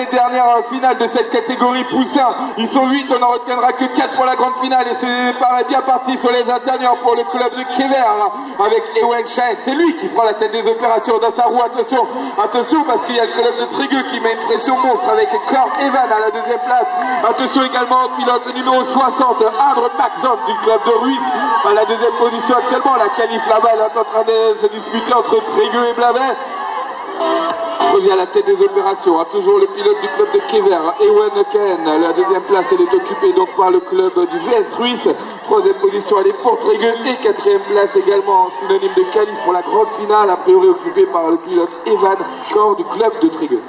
et dernière finale de cette catégorie poussin. Ils sont 8, on n'en retiendra que 4 pour la grande finale et c'est paraît bien parti sur les intérieurs pour le club de Kever avec Ewen Shine. C'est lui qui prend la tête des opérations dans sa roue. Attention, attention parce qu'il y a le club de Trigueux qui met une pression monstre avec Cor Evan à la deuxième place. Attention également au pilote numéro 60, Adre Maxon du club de Ruiz à la deuxième position actuellement. La qualif là-bas est en train de se disputer entre Trigueux et Blavet revient à la tête des opérations. Toujours le pilote du club de Kever, Ewen Ken. La deuxième place, elle est occupée donc par le club du VS Ruiz. Troisième position, elle est pour Trégueux. Et quatrième place également, synonyme de qualif pour la grande finale, a priori occupée par le pilote Evan Corps du club de Trégueux.